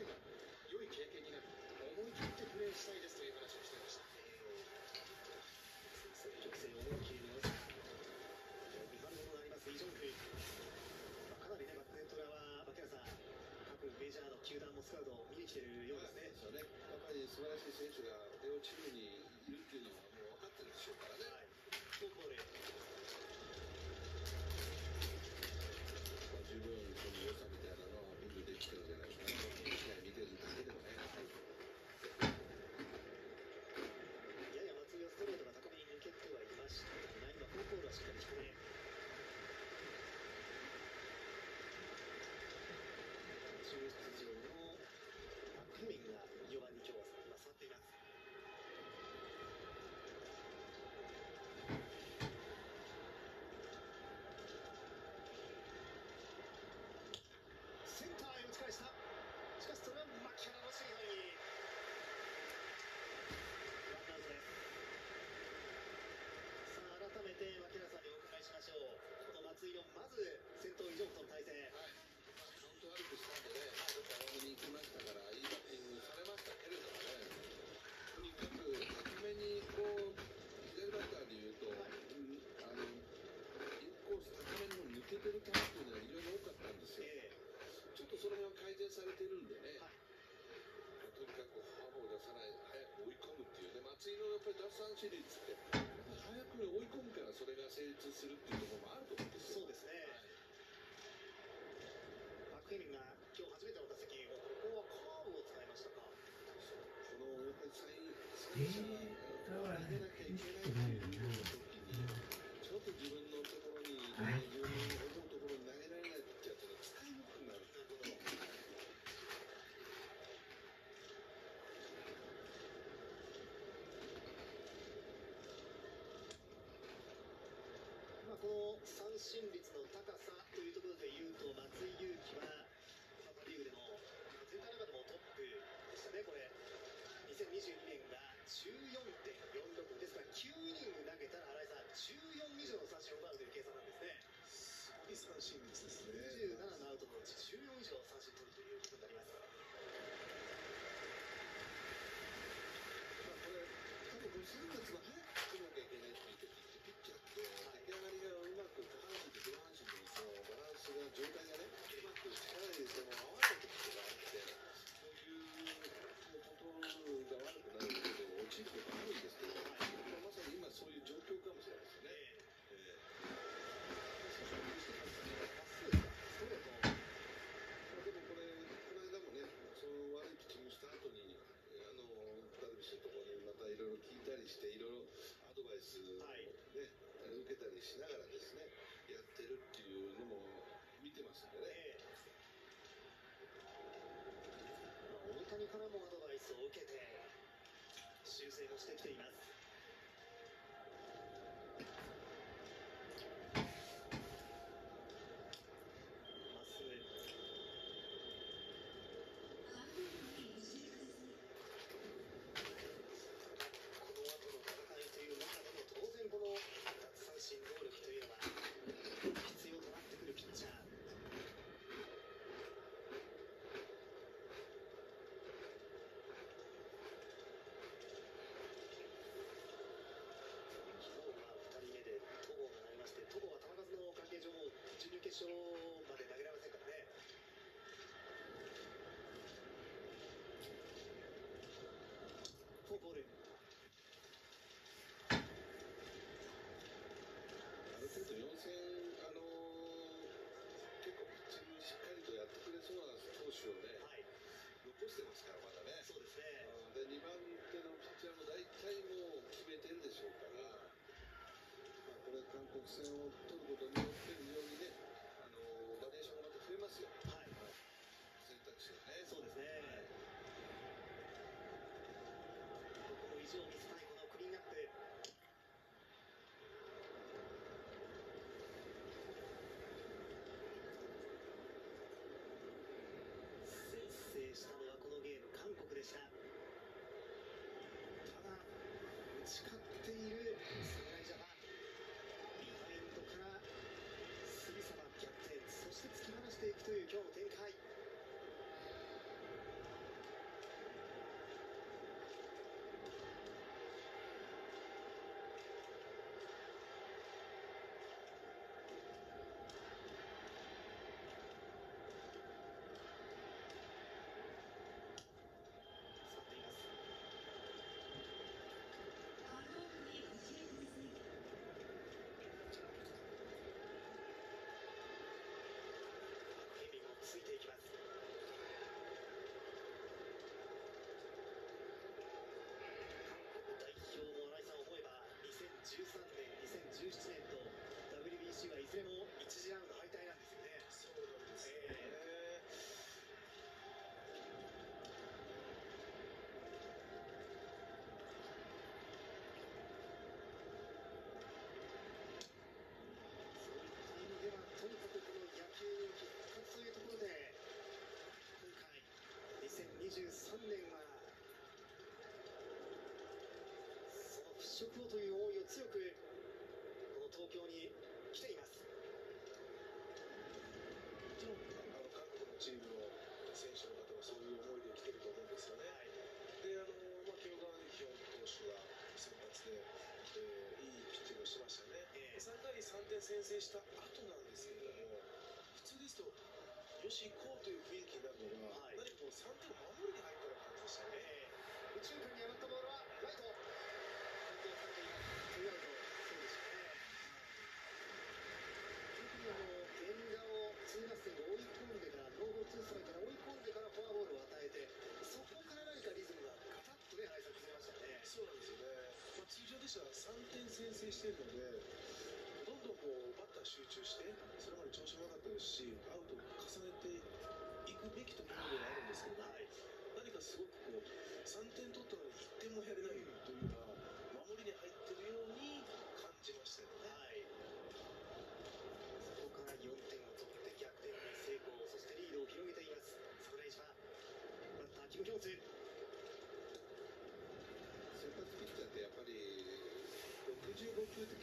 ては良い経験になる思い切ってプレーしたいですという話をしていました。思い切りすりますイ・ジョンク、まあ、かなりねバックネット裏はさん各メジャーの球団もスカウトを見に来てるようですね。ですね。素晴らしい選手がチームにる球っていうのが非常に多かったんですよ。えちょっとその辺は改善されてるんでね、はい。とにかくフォアボール出さない、早く追い込むっていう。ね、松井のやっぱり奪三振率って、早く追い込むからそれが成立するっていうところもあると思うんですよ。そうですね。マクヘミンが今日初めての打席ここはカーブを使いましたか。このやっぱり最最初は投げなきゃいけないこの三振率の高さというところでいうと松井裕樹は、パ・リーグでも全体の中でもトップでしたね、これ。2022年が14.46です。から9イニング投げたら新井さん14以上の三振を奪うという計算なんですね。すごい三振率ですね。スを受けて修正もしてきています。食をという思いを強くこの東京に来ています。もちろんあの韓国のチームの選手の方もそういう思いで来てると思うんですよね、はい、であの、まあ、清川ヒョ投手が先発で、えー、いいピッチングをしましたね、えー、3回3点先制した後なんですけれども、普通ですとよし行こうという雰囲気になるのが、はい、何も3点守りに入ったような感じでしたね、えー、右中に上がったボールは定してるのでどんどんこうバッター集中してそれまで調子も良かったですしアウトを重ねていくべきところではあるんですけどな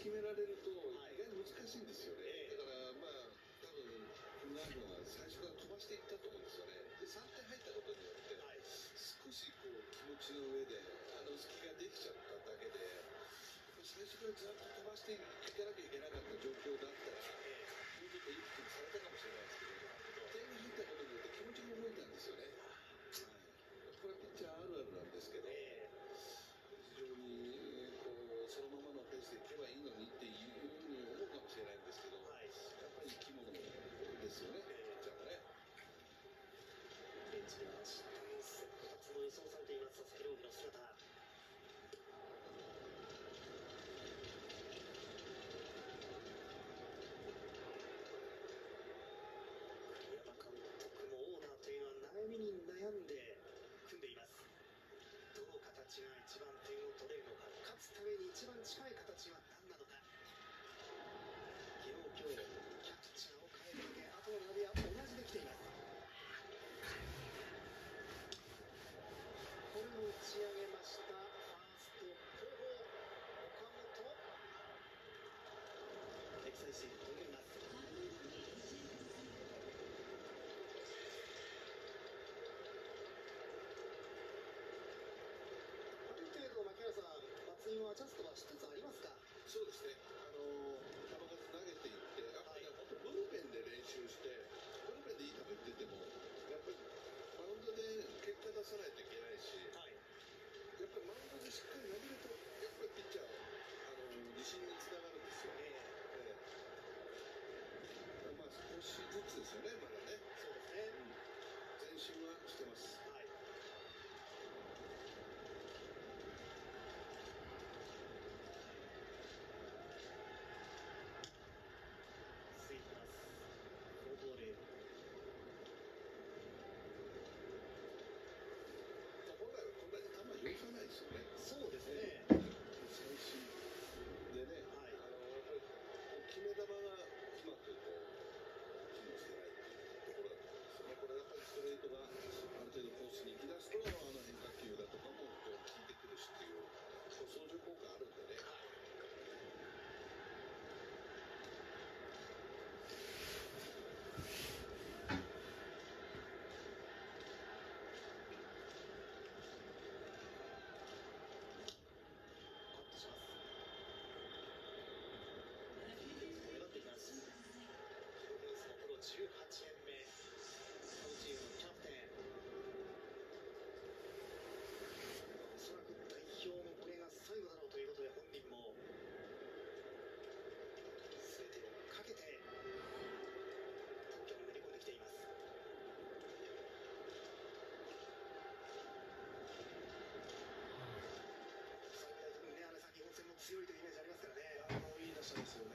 similarity problema. Yes.